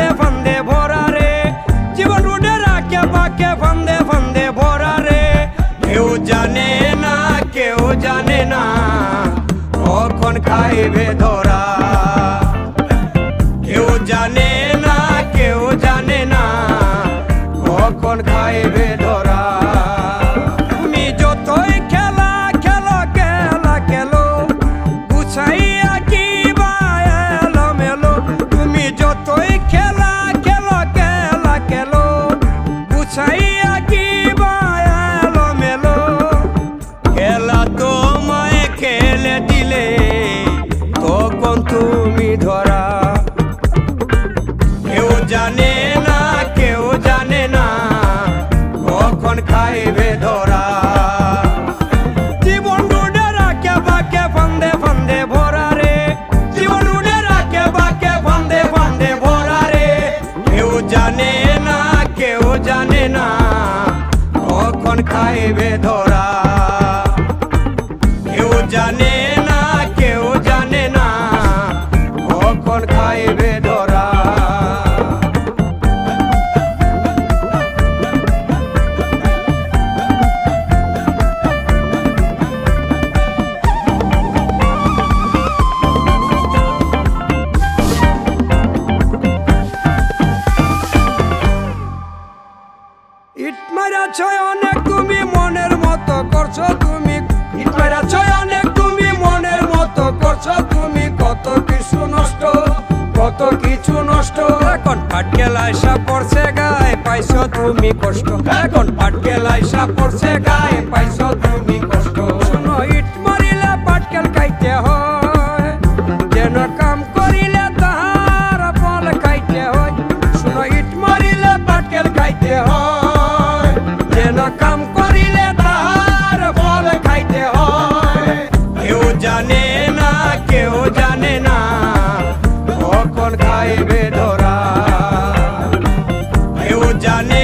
ফান্দে ফান্দে ভরা রে। জীবন রুডে রাখে পাকে ফান্দে ফান্দে ভরা রে। কেউ জানে না, কেউ জানে না, কখন খাইবে ধরা। কেউ জানে না, কেউ জানে না, কখন খাইবে ধরা। দিলে তখন তুমি ধরা। কেউ জানে না, কেউ জানে না কখন খাইবে ধরা। জীবন রুডে রাখে বাকে ফান্দে ফান্দে ভরা রে। জীবন রুডে রাখে বাকে ফান্দে ফান্দে ভরা রে। কেউ জানে না, কেউ জানে না কখন খাইবে ধরা। জানে মারাছ অনেক তুমি মনের মতো করছ তুমি। ইট মারাছ অনেক তুমি মনের মতো করছ তুমি। কত কিছু নষ্ট, কত কিছু নষ্ট। এখন ফাটকে লাইসা পড়ছে গায়ে, পাইছো তুমি কষ্ট। এখন ফাটকে লাইসা পড়ছে গায়ে, পাইছো তুমি जाने